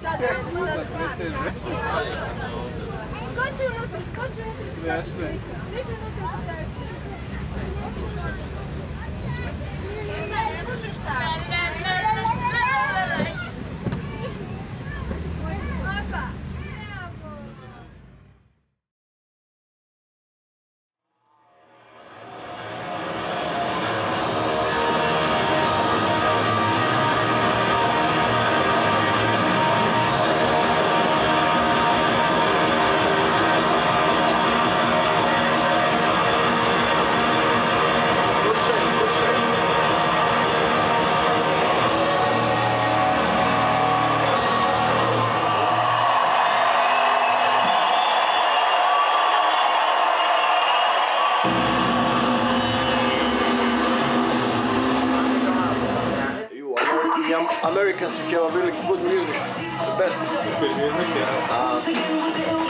Skończył lotę, skończył lotę, skończył lotę. Americans jag var really good music. The best. Good music, yeah. Uh,